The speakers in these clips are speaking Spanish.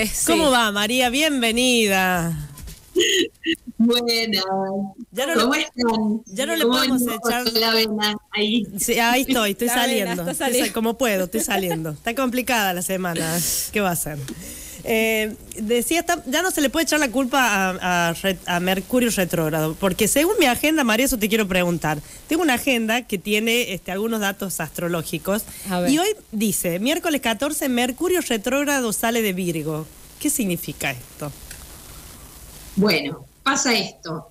noches. ¿Cómo va, María? Bienvenida. Buenas. Ya no ¿Cómo lo- están? ya no le ¿Cómo podemos echar- la vena ahí. Sí, ahí estoy, estoy saliendo. saliendo. sal- como puedo, estoy saliendo. Está complicada la semana. ¿Qué va a ser? Eh, decía, está- ya no se le puede echar la culpa a, a re- a Mercurio retrógrado, porque según mi agenda, María, eso te quiero preguntar. Tengo una agenda que tiene este, algunos datos astrológicos A ver. y hoy dice, miércoles 14, Mercurio retrógrado sale de Virgo. ¿Qué significa esto? Bueno, pasa esto.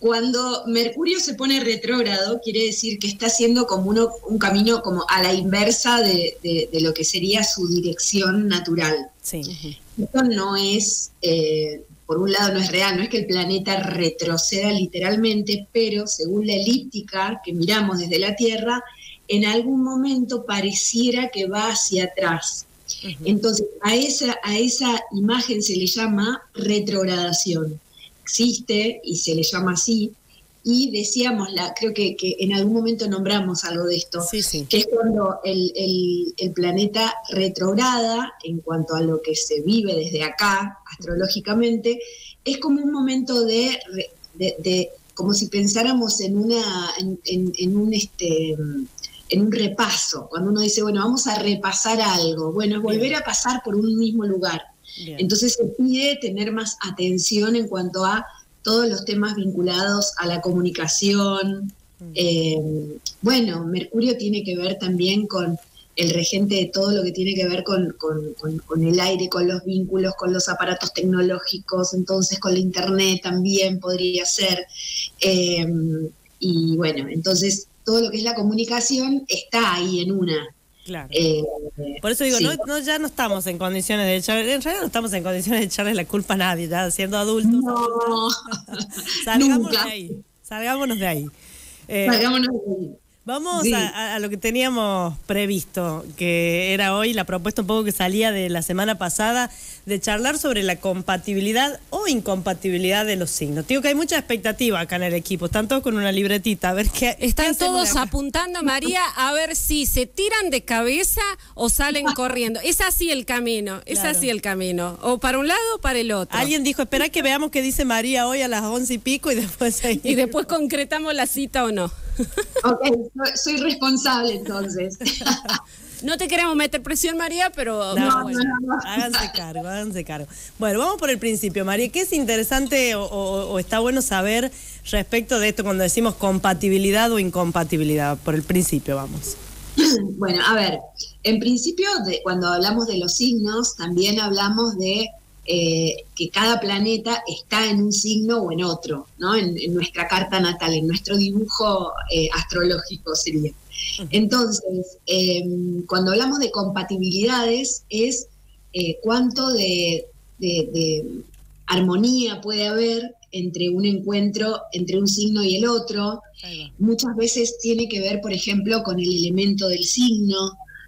Cuando Mercurio se pone retrógrado, quiere decir que está haciendo como uno, un camino como a la inversa de, de- de lo que sería su dirección natural. Sí. Esto no es, eh, por un lado no es real, no es que el planeta retroceda literalmente, pero según la elíptica que miramos desde la Tierra, en algún momento pareciera que va hacia atrás. Entonces, a esa, a esa imagen se le llama retrogradación. Existe y se le llama así. Y decíamos, la, creo que, que en algún momento nombramos algo de esto, Sí, sí. que es cuando el, el- el planeta retrograda en cuanto a lo que se vive desde acá, astrológicamente, es como un momento de, de- de- como si pensáramos en una, en, en- en un este en un repaso, cuando uno dice, bueno, vamos a repasar algo, bueno, es volver a pasar por un mismo lugar. Bien. Entonces se pide tener más atención en cuanto a todos los temas vinculados a la comunicación. Eh, bueno, Mercurio tiene que ver también con el regente de todo lo que tiene que ver con, con- con- con el aire, con los vínculos, con los aparatos tecnológicos, entonces con la internet también podría ser. Eh, y bueno, entonces todo lo que es la comunicación está ahí en una. Claro. Eh, Por eso digo, sí. no, no, ya no estamos en condiciones de echar, en realidad no estamos en condiciones de echarle la culpa a nadie, ya siendo adultos. No, Salgámonos nunca. de ahí. Salgámonos de ahí. Eh, salgámonos de ahí. vamos Sí. a, a- a lo que teníamos previsto, que era hoy la propuesta un poco que salía de la semana pasada, de charlar sobre la compatibilidad o incompatibilidad de los signos. Digo que hay mucha expectativa acá en el equipo, están todos con una libretita, a ver qué Están todos acá. apuntando, María, a ver si se tiran de cabeza o salen corriendo. Es así el camino, es Claro. así el camino. O para un lado o para el otro. Alguien dijo, espera que veamos qué dice María hoy a las once y pico y después seguimos. Y después concretamos la cita o no. Ok, soy responsable entonces. No te queremos meter presión, María, pero No, bueno. no, no. Háganse cargo, háganse cargo. Bueno, vamos por el principio, María. ¿Qué es interesante o, o- o está bueno saber respecto de esto cuando decimos compatibilidad o incompatibilidad? Por el principio, vamos. Bueno, a ver, en principio, de- cuando hablamos de los signos, también hablamos de eh, que cada planeta está en un signo o en otro, ¿no? En, en nuestra carta natal, en nuestro dibujo eh, astrológico sería. Entonces, eh, cuando hablamos de compatibilidades, es eh, cuánto de, de- de armonía puede haber entre un encuentro entre un signo y el otro, muchas veces tiene que ver, por ejemplo, con el elemento del signo.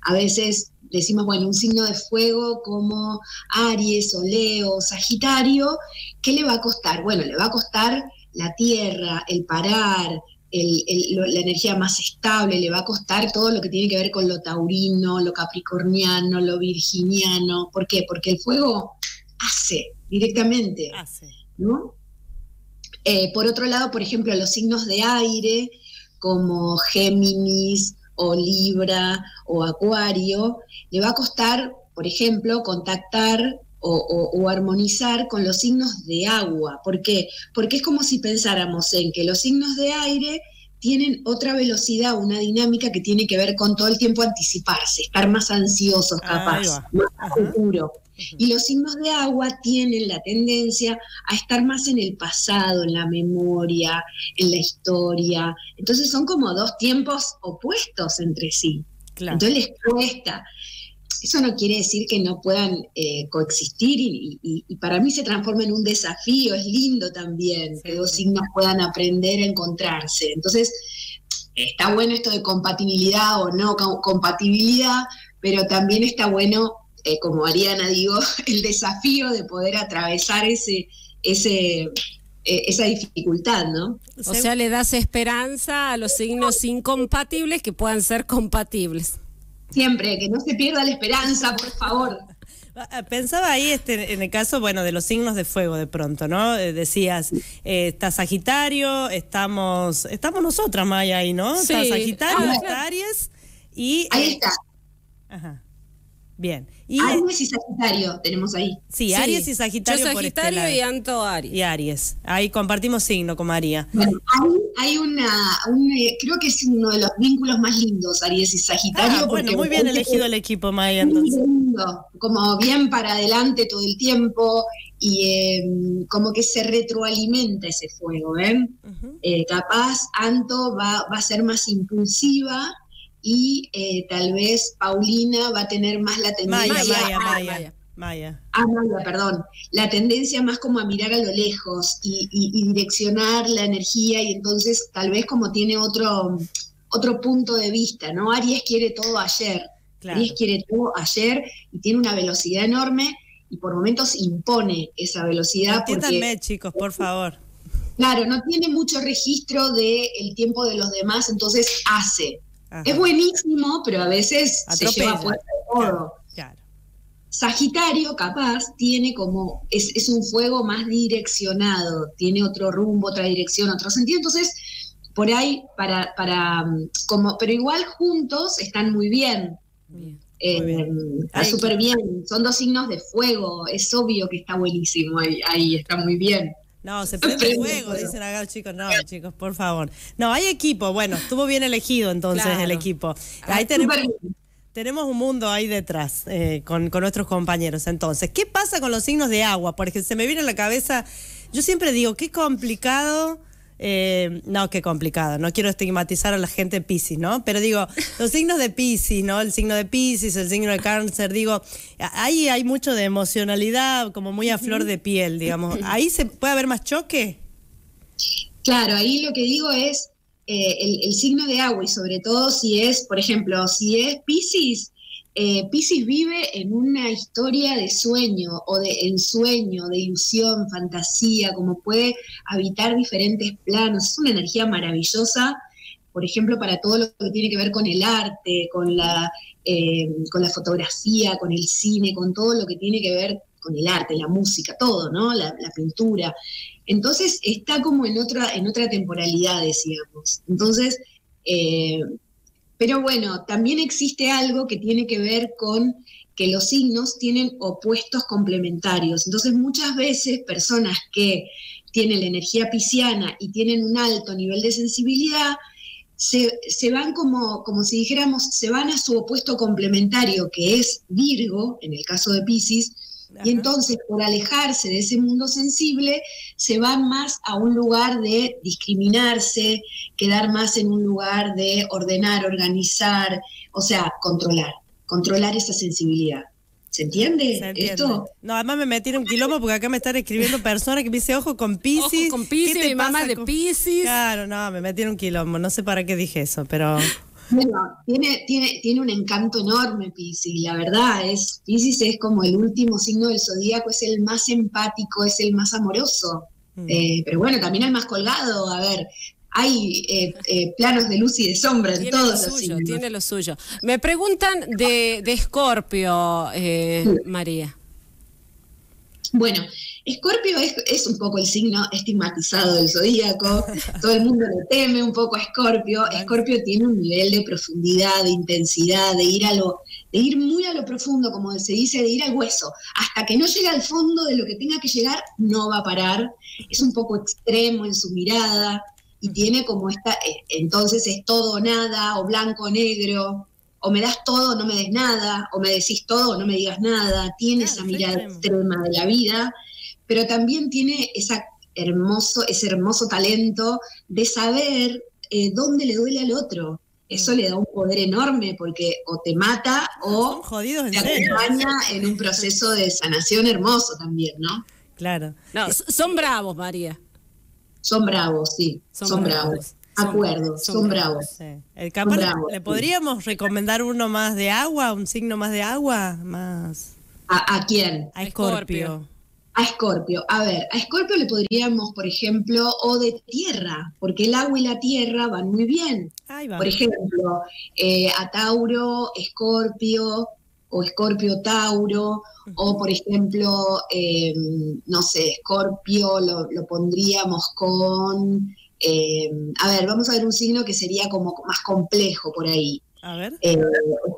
A veces decimos, bueno, un signo de fuego como Aries o Leo o Sagitario, ¿qué le va a costar? Bueno, le va a costar la tierra, el parar, el- el- lo- la energía más estable, le va a costar todo lo que tiene que ver con lo taurino, lo capricorniano, lo virginiano. ¿Por qué? Porque el fuego hace directamente. Hace. ¿no? Eh, por otro lado, por ejemplo, los signos de aire, como Géminis o Libra o Acuario, le va a costar, por ejemplo, contactar o, o- o armonizar con los signos de agua. ¿Por qué? Porque es como si pensáramos en que los signos de aire tienen otra velocidad, una dinámica que tiene que ver con todo el tiempo anticiparse, estar más ansiosos, Ahí capaz, más seguro. Y los signos de agua tienen la tendencia a estar más en el pasado, en la memoria, en la historia. Entonces son como dos tiempos opuestos entre sí. Claro. Entonces les cuesta. Eso no quiere decir que no puedan eh, coexistir y, y- y para mí se transforma en un desafío, es lindo también Sí, que dos signos puedan aprender a encontrarse. Entonces, está bueno esto de compatibilidad o no co- compatibilidad, pero también está bueno, eh, como Ariana digo, el desafío de poder atravesar ese, ese, eh, esa dificultad, ¿no? O sea, le das esperanza a los signos incompatibles que puedan ser compatibles. Siempre, que no se pierda la esperanza, por favor. Ah, ah, Pensaba ahí este, en el caso, bueno, de los signos de fuego de pronto, ¿no? Eh, decías, eh, está Sagitario, estamos, estamos nosotras, Maya, ahí, ¿no? Está Sí. Sagitario, Ah, está Aries y... Ahí eh, está. Ajá. Bien. Y, Aries y Sagitario tenemos ahí. sí, Aries y Sagitario Yo por este Sagitario y Anto Aries. Y Aries. Ahí compartimos signo con María. Bueno, hay una, un, eh, creo que es uno de los vínculos más lindos, Aries y Sagitario. Ah, bueno, porque muy bien elegido el equipo, Maya, muy lindo, como bien para adelante todo el tiempo y eh, como que se retroalimenta ese fuego, ¿ven? Eh, capaz Anto va, va a ser más impulsiva y eh, tal vez Paulina va a tener más la tendencia Maya, a- Maya, Maya. Maya. Ah, Maya, perdón. La tendencia más como a mirar a lo lejos y, y- y direccionar la energía y entonces tal vez como tiene otro, otro punto de vista, ¿no? Aries quiere todo ayer. Claro. Aries quiere todo ayer y tiene una velocidad enorme y por momentos impone esa velocidad porque, Entiéndanme, chicos, por favor. claro, no tiene mucho registro del tiempo de los demás, entonces hace. Ajá. Es buenísimo, pero a veces se lleva fuerte de todo. Claro, claro. Sagitario, capaz, tiene como, es, es un fuego más direccionado, tiene otro rumbo, otra dirección, otro sentido. Entonces, por ahí, para, para, mm, como, pero igual juntos están muy bien. Bien. eh, Muy está súper bien. Son dos signos de fuego. Es obvio que está buenísimo ahí, ahí está muy bien. No, se prende fuego, dicen acá los chicos. No, chicos, por favor. No, hay equipo. Bueno, estuvo bien elegido entonces Claro. el equipo. Ahí tenemos, tenemos un mundo ahí detrás eh, con, con nuestros compañeros. Entonces, ¿qué pasa con los signos de agua? Porque se me viene a la cabeza, yo siempre digo, qué complicado. Eh, no, qué complicado. No quiero estigmatizar a la gente Piscis, ¿no? Pero digo, los signos de Piscis, ¿no? El signo de Piscis, el signo de cáncer, digo, ahí hay mucho de emocionalidad, como muy a flor de piel, digamos. Ahí se puede haber más choque. Claro, ahí lo que digo es eh, el, el signo de agua y sobre todo si es, por ejemplo, si es Pisces, eh, Pisces vive en una historia de sueño o de ensueño, de ilusión, fantasía, como puede habitar diferentes planos. Es una energía maravillosa, por ejemplo, para todo lo que tiene que ver con el arte, con la, eh, con la fotografía, con el cine, con todo lo que tiene que ver con el arte, la música, todo, ¿no? La, pintura. Entonces está como en otra, en otra temporalidad, decíamos. Entonces, eh, pero bueno, también existe algo que tiene que ver con que los signos tienen opuestos complementarios. Entonces, muchas veces personas que tienen la energía pisciana y tienen un alto nivel de sensibilidad, se, se van como, como si dijéramos, se van a su opuesto complementario, que es Virgo, en el caso de Pisces, Ajá. y entonces, por alejarse de ese mundo sensible, se van más a un lugar de discriminarse, quedar más en un lugar de ordenar, organizar, o sea, controlar, controlar esa sensibilidad. ¿Se entiende, ¿Se entiende? esto? No, además me metí en un quilombo porque acá me están escribiendo personas que me dicen, ojo con Piscis. Ojo con Piscis, ¿qué te mi mamá de con-?" Piscis. Claro, no, me metí en un quilombo. No sé para qué dije eso, pero... Bueno, tiene, tiene, tiene un encanto enorme Pisces, la verdad es, Pisces es como el último signo del zodíaco, es el más empático, es el más amoroso. Mm. Eh, pero bueno, también el más colgado, a ver, hay eh, eh, planos de luz y de sombra en Tiene lo todos los suyo, signos. tiene lo suyo. Me preguntan de, de Escorpio, eh, María. Bueno, Escorpio es, es un poco el signo estigmatizado del zodíaco, todo el mundo le teme un poco a Escorpio. Escorpio tiene un nivel de profundidad, de intensidad, de ir a lo, de ir muy a lo profundo, como se dice, de ir al hueso. Hasta que no llegue al fondo de lo que tenga que llegar, no va a parar. Es un poco extremo en su mirada y tiene como esta, eh, entonces es todo o nada, o blanco o negro, o me das todo o no me des nada, o me decís todo o no me digas nada. Tiene Claro, esa es mirada extrema de la vida, pero también tiene esa hermoso, ese hermoso talento de saber eh, dónde le duele al otro. Eso Mm. le da un poder enorme porque o te mata o te acompaña en un proceso de sanación hermoso también, ¿no? Claro. No, s- son bravos, María. Son bravos, sí, Son son, bravos. bravos. Acuerdo, son son, bravos. Sí. El le, Bravo. le podríamos recomendar uno más de agua, un signo más de agua, más ¿A, a quién? a Escorpio. Escorpio. A Escorpio. A ver, a Escorpio le podríamos, por ejemplo, o de tierra, porque el agua y la tierra van muy bien. Ahí va. Por ejemplo, eh, a Tauro, Escorpio, o Escorpio Tauro, o por ejemplo, eh, no sé, Escorpio lo, lo pondríamos con, eh, a ver, vamos a ver un signo que sería como más complejo por ahí. A ver. Eh,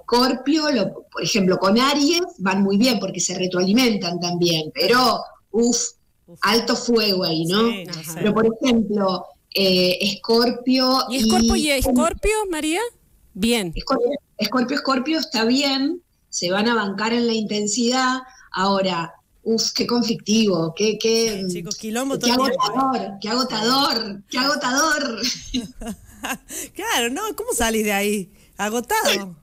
Escorpio, lo- por ejemplo, con Aries van muy bien porque se retroalimentan también, pero uff, Uf. alto fuego ahí, ¿no? Sí, no sé. Pero por ejemplo, eh, Escorpio ¿Y Escorpio y Escorpio, María? Bien. Escorpio, Escorpio está bien, se van a bancar en la intensidad. Ahora, uff, qué conflictivo, qué, qué, Chicos, quilombo qué agotador, qué agotador, qué agotador. Claro, ¿no? ¿Cómo salís de ahí? Agotado.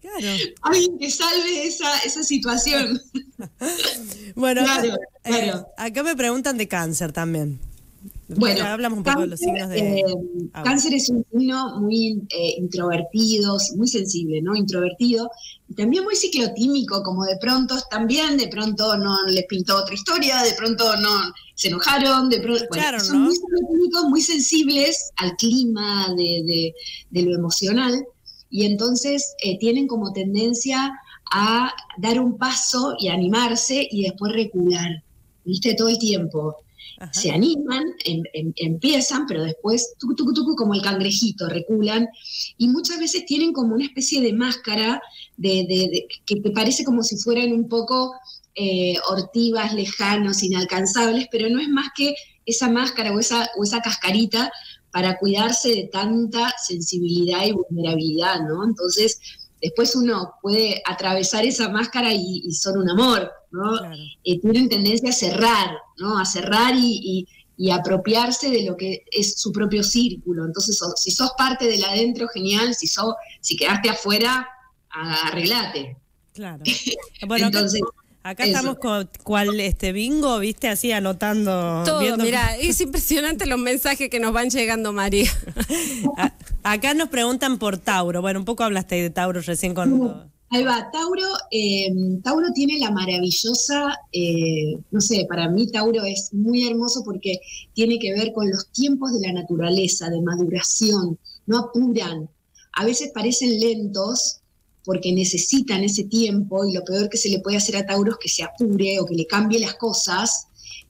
Claro. Alguien que salve esa, esa situación. Bueno, Claro, eh, claro. acá me preguntan de cáncer también. Bueno, hablamos un poco de los signos de... eh, Ah, cáncer es un signo muy eh, introvertido, muy sensible, ¿no? Introvertido. Y también muy ciclotímico, como de pronto también, de pronto no les pintó otra historia, de pronto no se enojaron, de pronto. bueno, son ¿no? muy ciclotímicos, muy sensibles al clima de, de- de lo emocional. Y entonces eh, tienen como tendencia a dar un paso y animarse y después recular, ¿viste? Todo el tiempo ajá. se animan, em- em- empiezan, pero después, tucu, tucu, tucu, como el cangrejito, reculan, y muchas veces tienen como una especie de máscara de, de- de- que te parece como si fueran un poco eh, hortivas, lejanos, inalcanzables, pero no es más que esa máscara o esa, o esa cascarita para cuidarse de tanta sensibilidad y vulnerabilidad, ¿no? Entonces, después uno puede atravesar esa máscara y, y son un amor, ¿no? Claro. eh, tienen tendencia a cerrar, ¿no? A cerrar y, y- y apropiarse de lo que es su propio círculo. Entonces, si sos parte del adentro, genial. Si, sos, si quedaste afuera, arreglate. Claro. Bueno, acá, Entonces, acá eso. estamos con cual este bingo, viste, así anotando. Todo, viendo- mira, es impresionante los mensajes que nos van llegando, María. A- acá nos preguntan por Tauro. Bueno, un poco hablaste de Tauro recién con. Ahí va, Tauro, eh, Tauro tiene la maravillosa, eh, no sé, para mí Tauro es muy hermoso porque tiene que ver con los tiempos de la naturaleza, de maduración, no apuran. A veces parecen lentos porque necesitan ese tiempo y lo peor que se le puede hacer a Tauro es que se apure o que le cambie las cosas.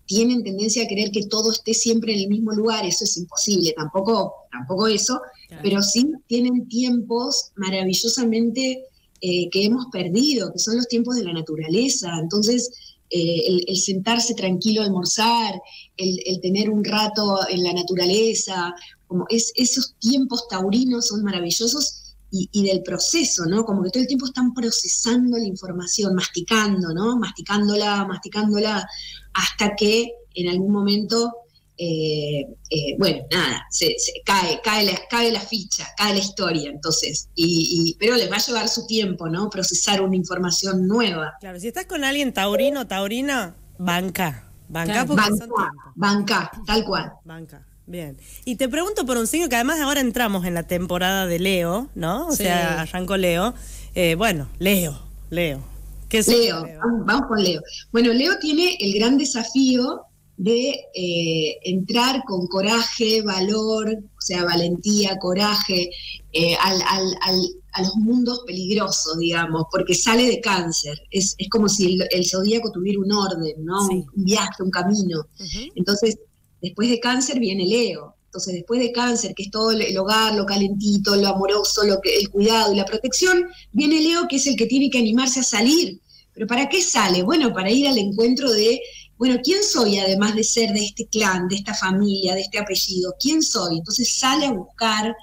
Tienen tendencia a querer que todo esté siempre en el mismo lugar, eso es imposible, tampoco, tampoco eso, Claro. pero sí tienen tiempos maravillosamente eh, que hemos perdido, que son los tiempos de la naturaleza. Entonces, eh, el, sentarse tranquilo a almorzar, el, el tener un rato en la naturaleza, como es, esos tiempos taurinos son maravillosos y, y del proceso, ¿no? Como que todo el tiempo están procesando la información, masticando, ¿no? Masticándola, masticándola, hasta que en algún momento eh, eh, bueno, nada, se, se cae, cae la, cae la ficha, cae la historia, entonces, y, y- pero les va a llevar su tiempo, ¿no? Procesar una información nueva. Claro, si estás con alguien taurino, taurina, banca. Banca Claro. Banca, tal cual. Banca. Bien. Y te pregunto por un signo que además ahora entramos en la temporada de Leo, ¿no? O Sí. sea, arrancó Leo. Eh, bueno, Leo, Leo. ¿Qué Leo, vamos, vamos con Leo. Bueno, Leo tiene el gran desafío de eh, entrar con coraje, valor, o sea, valentía, coraje, eh, al- al- al- a los mundos peligrosos, digamos, porque sale de cáncer. Es, es como si el, el zodíaco tuviera un orden, ¿no? Sí. Un, viaje, un camino. Entonces, después de cáncer viene Leo. Entonces, después de cáncer, que es todo el- el hogar, lo calentito, lo amoroso, lo que, el cuidado y la protección, viene Leo, que es el que tiene que animarse a salir. ¿Pero para qué sale? Bueno, para ir al encuentro de, bueno, ¿quién soy además de ser de este clan, de esta familia, de este apellido? ¿Quién soy? Entonces sale a buscar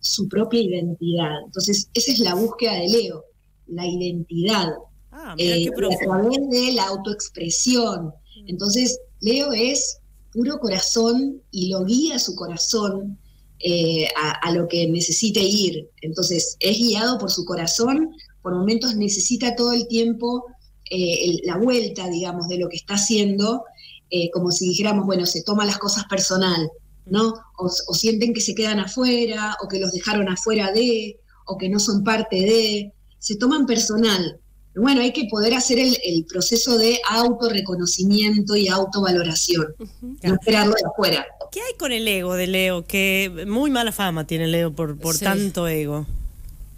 su propia identidad. Entonces, esa es la búsqueda de Leo, la identidad Ah, eh, a través de la autoexpresión. Entonces, Leo es puro corazón y lo guía su corazón eh, a, a lo que necesite ir. Entonces, es guiado por su corazón, por momentos necesita todo el tiempo eh, el- la vuelta, digamos, de lo que está haciendo, eh, como si dijéramos, bueno, se toma las cosas personal, ¿no? O, o sienten que se quedan afuera, o que los dejaron afuera de, o que no son parte de, se toman personal. Bueno, hay que poder hacer el, el proceso de autorreconocimiento y autovaloración, no Claro. esperarlo de afuera. ¿Qué hay con el ego de Leo? Que muy mala fama tiene Leo por, por Sí. tanto ego.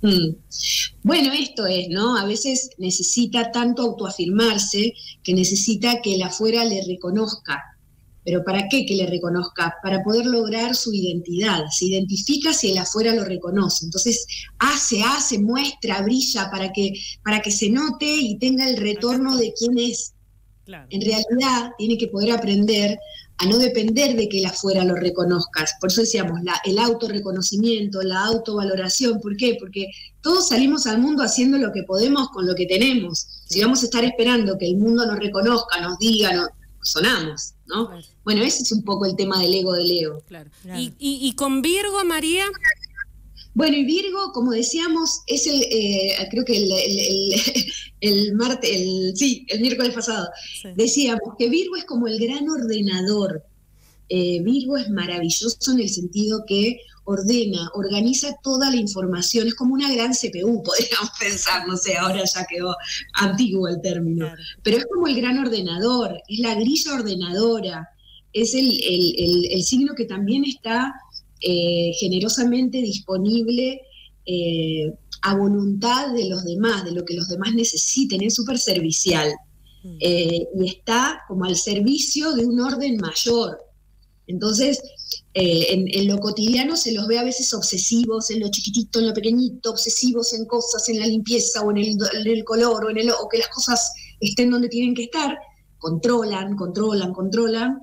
Mm. Bueno, esto es, ¿no? A veces necesita tanto autoafirmarse que necesita que el afuera le reconozca. ¿Pero para qué que le reconozca? Para poder lograr su identidad. Se identifica si el afuera lo reconoce. Entonces hace, hace, muestra, brilla para que, para que se note y tenga el retorno de quién es. En realidad tiene que poder aprender a no depender de que el afuera lo reconozcas. Por eso decíamos, la, el autorreconocimiento, la autovaloración. ¿Por qué? Porque todos salimos al mundo haciendo lo que podemos con lo que tenemos. Si vamos a estar esperando que el mundo nos reconozca, nos diga, nos, sonamos, ¿no? Bueno, ese es un poco el tema del ego de Leo. ¿Y, y, con Virgo, María? Bueno, y Virgo, como decíamos, es el, eh, creo que el, el, el, martes, el, sí, el miércoles pasado, decíamos que Virgo es como el gran ordenador. Eh, Virgo es maravilloso en el sentido que ordena, organiza toda la información, es como una gran CPU, podríamos pensar, no sé, ahora ya quedó antiguo el término, pero es como el gran ordenador, es la grilla ordenadora, es el, el, el signo que también está eh, generosamente disponible eh, a voluntad de los demás, de lo que los demás necesiten, es súper servicial. Mm. Eh, y está como al servicio de un orden mayor. Entonces, en, lo cotidiano se los ve a veces obsesivos, en lo chiquitito, en lo pequeñito, obsesivos en cosas, en la limpieza o en el, color o, en el, o que las cosas estén donde tienen que estar. Controlan, controlan, controlan,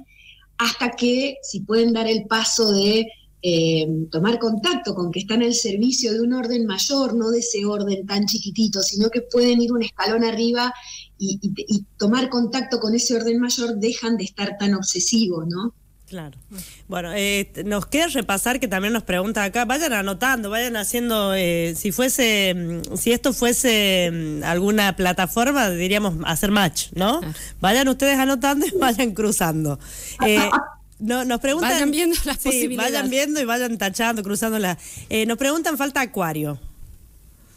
hasta que si pueden dar el paso de eh, tomar contacto con que están al servicio de un orden mayor, no de ese orden tan chiquitito, sino que pueden ir un escalón arriba y, tomar contacto con ese orden mayor, dejan de estar tan obsesivos, ¿no? Claro. Bueno, eh, nos queda repasar que también nos pregunta acá, vayan anotando, vayan haciendo, eh, si fuese, mm, si esto fuese mm, alguna plataforma, diríamos hacer match, ¿no? Vayan ustedes anotando y vayan cruzando. No, nos preguntan. Vayan viendo las posibilidades. Vayan viendo y vayan tachando, cruzándola. Eh, nos preguntan, falta Acuario.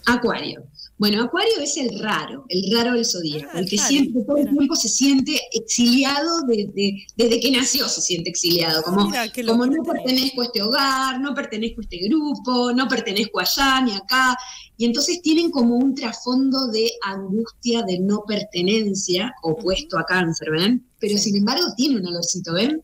Acuario. Bueno, Acuario es el raro, el raro del zodíaco, ah, el que siempre todo el tiempo se siente exiliado desde que nació, se siente exiliado, como, como no pertenezco a este hogar, no pertenezco a este grupo, no pertenezco allá ni acá, y entonces tienen como un trasfondo de angustia de no pertenencia opuesto a cáncer, ¿ven? Pero sin embargo tiene un olorcito, ¿ven?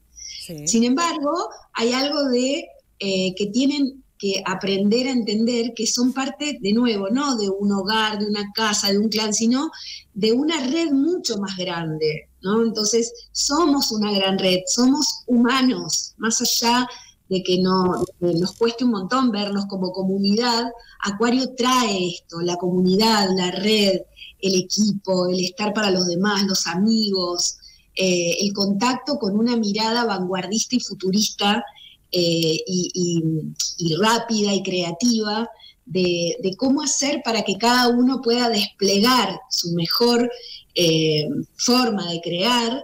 Sin embargo, hay algo de eh, que tienen que aprender a entender que son parte, de nuevo, no de un hogar, de una casa, de un clan, sino de una red mucho más grande, ¿no? Entonces, somos una gran red, somos humanos, más allá de que no, nos cueste un montón vernos como comunidad, Acuario trae esto, la comunidad, la red, el equipo, el estar para los demás, los amigos, eh, el contacto con una mirada vanguardista y futurista eh, y, rápida y creativa de, cómo hacer para que cada uno pueda desplegar su mejor eh, forma de crear,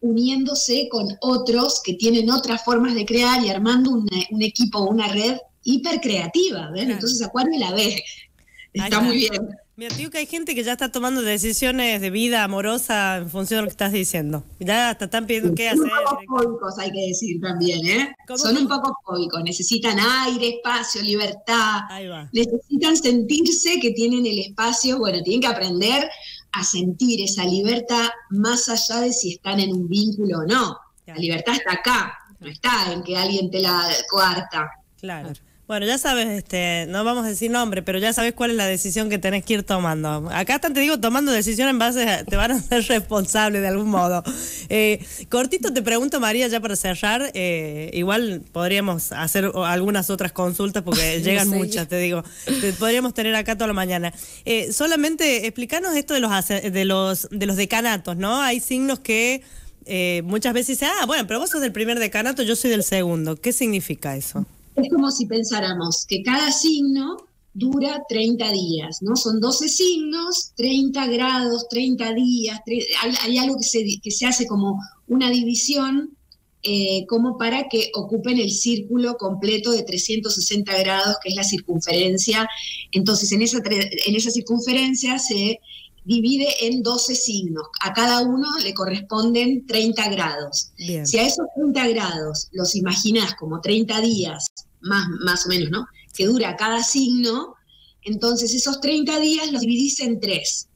uniéndose con otros que tienen otras formas de crear y armando un equipo, una red hipercreativa. ¿ven? Entonces Acuario la ve. Está muy bien. Mira, digo que hay gente que ya está tomando decisiones de vida amorosa en función de lo que estás diciendo. Ya hasta están pidiendo qué hacer. Son un poco fóbicos, hay que decir también, ¿eh? Son un poco fóbicos. Necesitan aire, espacio, libertad. Ahí va. Necesitan sentirse que tienen el espacio. Bueno, tienen que aprender a sentir esa libertad más allá de si están en un vínculo o no. La libertad está acá, no está en que alguien te la coarta. Claro. Bueno, ya sabes, este, no vamos a decir nombre, pero ya sabes cuál es la decisión que tenés que ir tomando. Acá están, te digo, tomando decisiones en base a, te van a ser responsable de algún modo. Eh, cortito te pregunto, María, ya para cerrar, eh, igual podríamos hacer algunas otras consultas porque llegan muchas, te digo. podríamos tener acá toda la mañana. Eh, solamente explicarnos esto de los, de los, de los decanatos, ¿no? Hay signos que muchas veces dicen, ah, bueno, pero vos sos del primer decanato, yo soy del segundo. ¿Qué significa eso? Es como si pensáramos que cada signo dura 30 días, ¿no? Son 12 signos, 30 grados, 30 días, hay, algo que se, que se, hace como una división eh, como para que ocupen el círculo completo de 360 grados, que es la circunferencia. Entonces, en esa, en esa circunferencia se divide en 12 signos. A cada uno le corresponden 30 grados. Si a esos 30 grados los imaginás como 30 días más, más o menos, ¿no? Que dura cada signo, entonces esos 30 días los dividís en tres.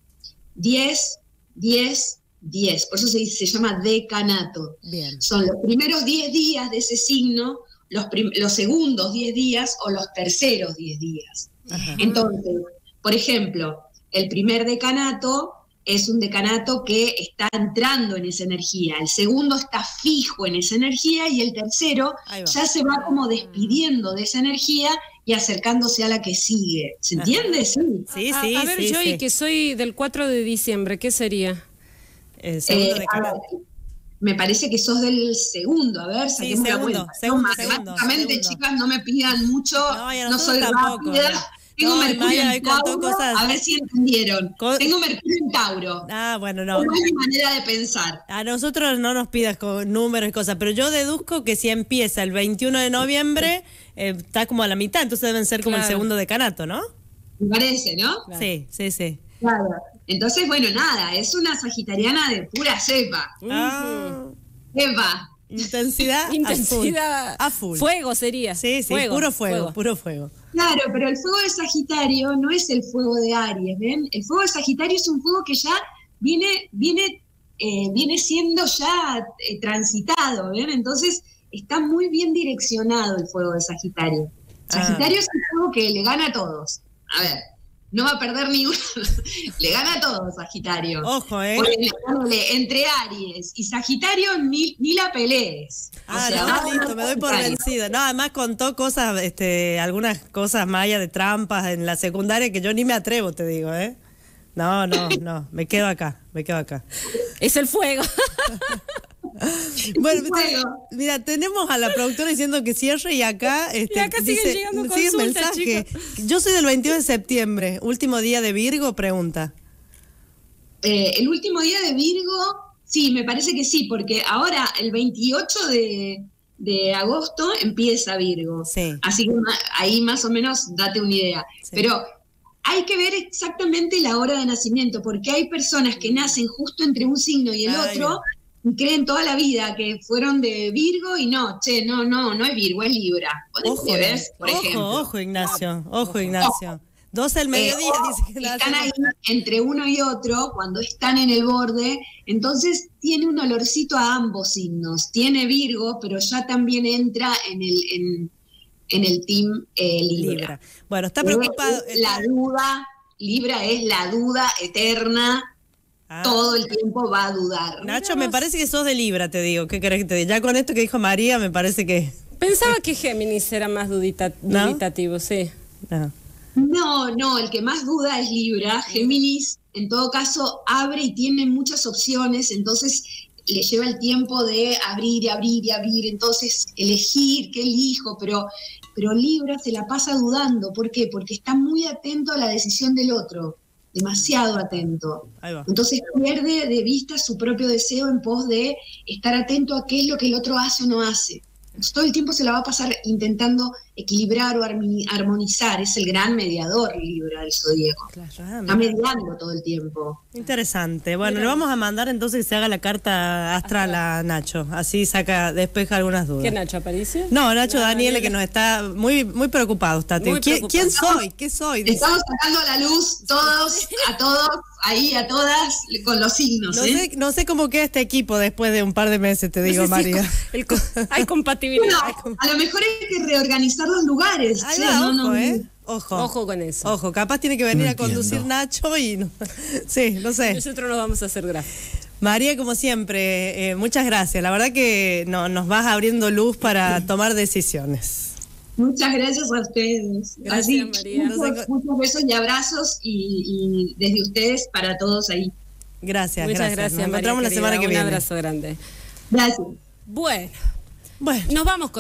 10, 10, 10. Por eso se, se llama decanato. Bien. Son los primeros 10 días de ese signo, los, los segundos 10 días o los terceros 10 días. Ajá. Entonces, por ejemplo, el primer decanato es un decanato que está entrando en esa energía, el segundo está fijo en esa energía y el tercero ya se va como despidiendo de esa energía y acercándose a la que sigue. ¿Se entiende? Sí. Sí, a, sí, a ver, sí, yo sí. y que soy del 4 de diciembre, ¿qué sería? El segundo Eh, de a ver, me parece que sos del segundo, a ver, Sí, saquemos la segundo, cuenta. segundo, No, segundo, matemáticamente, segundo. chicas, no me pidan mucho, No, soy tampoco, rápida. Tengo No, Mercurio Maya en Tauro, cosas- a ver si entendieron. Co- Tengo Mercurio en Tauro. Ah, bueno, no. No es mi manera de pensar. A nosotros no nos pidas con números y cosas, pero yo deduzco que si empieza el 21 de noviembre, eh, está como a la mitad, entonces deben ser como el segundo decanato, ¿no? Me parece, ¿no? Sí, sí, sí. Claro. Entonces, bueno, nada, es una sagitariana de pura cepa. Ah, Cepa. intensidad, Intensidad. A full. A full. Fuego sería. Sí, sí, puro fuego, puro fuego. Claro, pero el fuego de Sagitario no es el fuego de Aries, ¿ven? El fuego de Sagitario es un fuego que ya viene, viene, eh, viene siendo ya eh, transitado, ¿ven? Entonces está muy bien direccionado el fuego de Sagitario. Ah. Sagitario es un fuego que le gana a todos. A ver, no va a perder ni uno. le gana a todos Sagitario. Ojo, ¿eh? Ponele, entre Aries y Sagitario ni, ni la pelees. O Ah, sea, no, listo, me doy por vencida. No, además contó cosas, este, algunas cosas mayas de trampas en la secundaria que yo ni me atrevo, te digo, ¿eh? No, no, no, me quedo acá, me quedo acá. Es el fuego. Bueno, mira, tenemos a la productora diciendo que cierre y acá, este, Y acá siguen llegando sigue consultas, mensaje. chicos. Yo soy del 22 de septiembre, último día de Virgo, pregunta. Eh, el último día de Virgo, sí, me parece que sí, porque ahora el 28 de, de agosto empieza Virgo. Sí. Así que ahí más o menos date una idea. Sí. Pero hay que ver exactamente la hora de nacimiento, porque hay personas que nacen justo entre un signo y el Ay, otro y creen toda la vida que fueron de Virgo y no, che, no, no, no es Virgo, es Libra. Ojo, ¿Ves? Por ejemplo. ojo, ojo, Ignacio, ojo, Ignacio. 12 del mediodía, Eh, dice que la están ahí entre uno y otro cuando están en el borde, entonces tiene un olorcito a ambos signos. Tiene Virgo, pero ya también entra en el, en, en el team eh, Libra. Libra. Bueno, está Es preocupado. La duda, Libra es la duda eterna, Ah. todo el tiempo va a dudar. Nacho, me parece que sos de Libra, te digo. ¿Qué querés que te diga? Ya con esto que dijo María, me parece que. Pensaba que Géminis era más dudita- ¿No? duditativo, sí. no. No, no, el que más duda es Libra. Géminis, en todo caso, abre y tiene muchas opciones, entonces le lleva el tiempo de abrir y abrir y abrir, entonces elegir, qué elijo, pero, pero Libra se la pasa dudando. ¿Por qué? Porque está muy atento a la decisión del otro, demasiado atento. Entonces pierde de vista su propio deseo en pos de estar atento a qué es lo que el otro hace o no hace. Entonces, todo el tiempo se la va a pasar intentando equilibrar o armonizar. Es el gran mediador Libra del zodíaco. Está mediando todo el tiempo. Interesante. Bueno, le vamos a mandar entonces que se haga la carta astral a Nacho. Así saca, despeja algunas dudas. ¿Qué Nacho Aparicio? No, Nacho No, Daniele. que nos está muy muy preocupado. Está. Muy ¿Quién, preocupado. quién soy? ¿Qué soy? Estamos sacando a la luz todos, a todos, ahí a todas, con los signos. No ¿eh? sé, no sé cómo queda este equipo después de un par de meses, te digo, No sé si María. el co- hay compatibilidad. Bueno, a lo mejor hay que reorganizar los lugares. Ahí sí, va, no, ojo, no, ¿eh? Ojo. Ojo con eso. Ojo, capaz tiene que venir No a conducir entiendo. Nacho y no. Sí, no sé. Nosotros nos vamos a hacer gráficos. María, como siempre, eh, muchas gracias. La verdad que no, nos vas abriendo luz para tomar decisiones. Muchas gracias a ustedes. Gracias, Así, María. Muchos, muchos besos y abrazos y, y desde ustedes para todos ahí. Gracias, Muchas gracias. gracias, Nos María encontramos la querida. semana que Un viene. abrazo grande. Gracias. Bueno, Bueno. nos vamos con